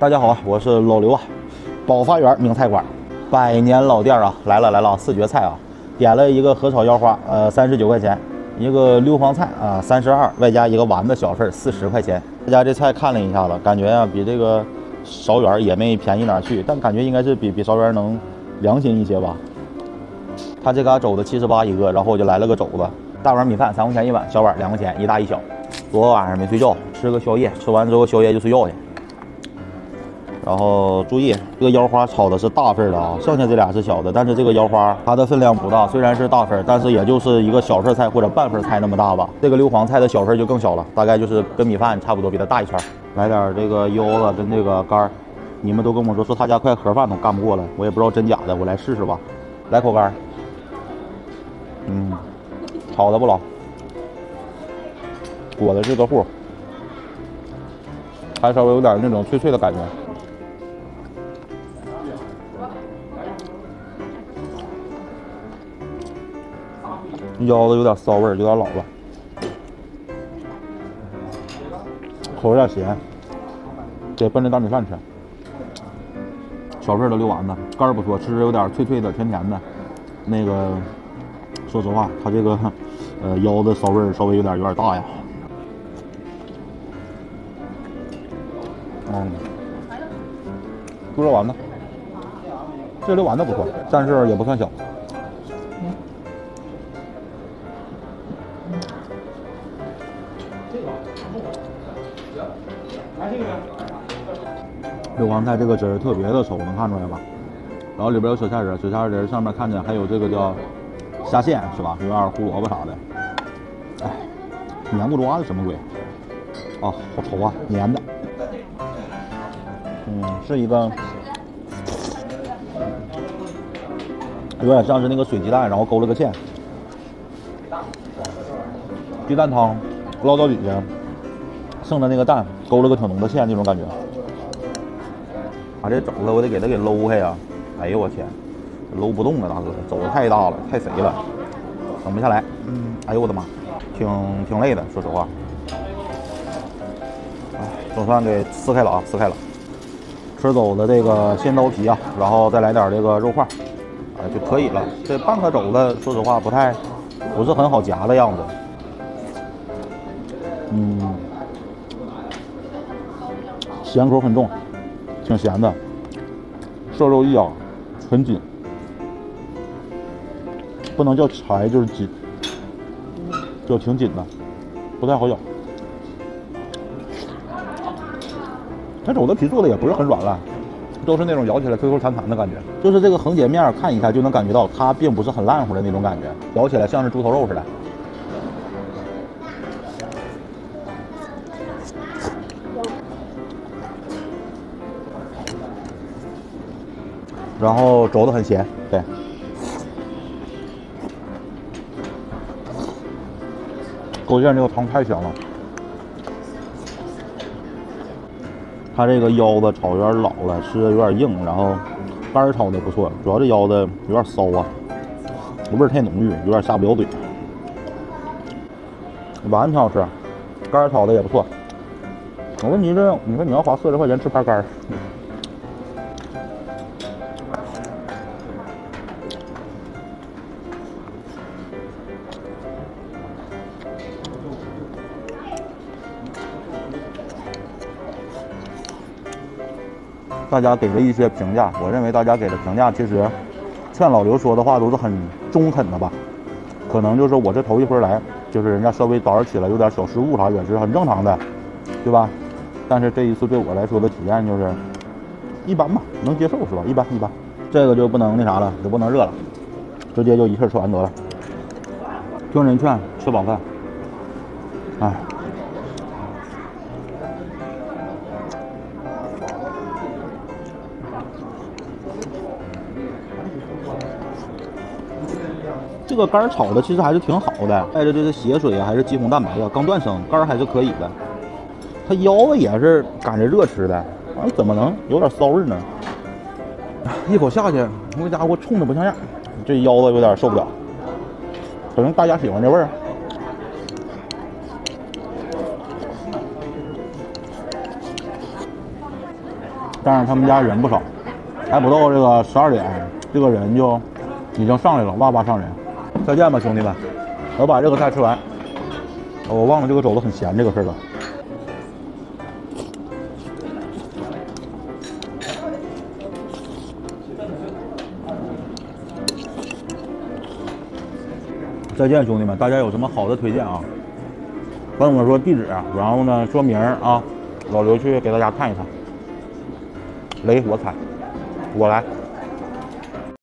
大家好啊，我是老刘啊，宝发园名菜馆，百年老店啊，来了来了，四绝菜啊，点了一个河炒腰花，呃，三十九块钱，一个溜黄菜啊，三十二，外加一个丸子小份，四十块钱。大家这菜看了一下子，感觉啊，比这个勺园也没便宜哪去，但感觉应该是比比勺园能良心一些吧。他这嘎肘子七十八一个，然后我就来了个肘子，大碗米饭三块钱一碗，小碗两块钱，一大一小。昨晚上没睡觉，吃个宵夜，吃完之后宵夜就睡觉去。然后注意，这个腰花炒的是大份的啊，剩下这俩是小的。但是这个腰花它的分量不大，虽然是大份，但是也就是一个小份菜或者半份菜那么大吧。这个溜黄菜的小份就更小了，大概就是跟米饭差不多，比它大一圈。来点这个腰子跟这个肝儿，你们都跟我说说他家快盒饭都干不过了，我也不知道真假的，我来试试吧。来口肝儿，嗯，炒的不老，裹的是个糊，还稍微有点那种脆脆的感觉。腰子有点骚味儿，有点老了，口有点咸，得奔着大米饭吃。小份的溜丸子，肝儿不错，吃着有点脆脆的、甜甜的。那个，说实话，它这个呃腰子骚味儿稍微有点有点大呀。嗯，猪肉丸子，这溜丸子不错，但是也不算小。溜黄菜这个汁儿特别的稠，能看出来吧？然后里边有小虾仁，小虾仁上面看见还有这个叫虾线，是吧？有点胡萝卜啥的。哎，黏不抓的什么鬼？啊，好稠啊，黏的。嗯，是一个有点像是那个水鸡蛋，然后勾了个芡，鸡蛋汤捞到底下，剩的那个蛋勾了个挺浓的芡，那种感觉。把这肘子我得给它给搂开呀！哎呦我天，搂不动啊，大哥，肘子太大了，太肥了，整不下来。嗯，哎呦我的妈，挺挺累的，说实话。总算给撕开了啊，撕开了。吃肘子这个鲜刀皮啊，然后再来点这个肉块，哎就可以了。这半个肘子，说实话不太，不是很好夹的样子。嗯，咸口很重。挺咸的，瘦肉一咬，很紧，不能叫柴就是紧，就挺紧的，不太好咬。它肘子皮做的也不是很软烂，都是那种咬起来 Q Q 弹弹的感觉。就是这个横截面看一下就能感觉到它并不是很烂乎的那种感觉，咬起来像是猪头肉似的。然后肘子很咸，对。勾芡这个汤太香了。它这个腰子炒有点老了，吃的有点硬，然后肝炒的不错，主要这腰子有点骚啊，味儿太浓郁，有点下不了嘴。丸子挺好吃，肝炒的也不错。我问你这，你说你要花四十块钱吃盘肝？大家给了一些评价，我认为大家给的评价其实，劝老刘说的话都是很中肯的吧。可能就是我这头一回来，就是人家稍微早上起来有点小失误啥也是很正常的，对吧？但是这一次对我来说的体验就是一般吧，能接受是吧？一般一般，这个就不能那啥了，就不能热了，直接就一气吃完得了。听人劝，吃饱饭。哎。这个肝炒的其实还是挺好的，带着这个血水啊，还是肌红蛋白啊，刚断生，肝还是可以的。它腰子也是赶着热吃的，啊，怎么能有点骚味呢？一口下去，那家伙冲的不像样，这腰子有点受不了。可能大家喜欢这味儿。但是他们家人不少，还不到这个十二点，这个人就已经上来了，哇哇上人。再见吧，兄弟们，我把这个菜吃完。我忘了这个肘子很咸这个事儿了。再见，兄弟们！大家有什么好的推荐啊？跟我说地址，然后呢说名啊，老刘去给大家看一看。雷，我踩，我来。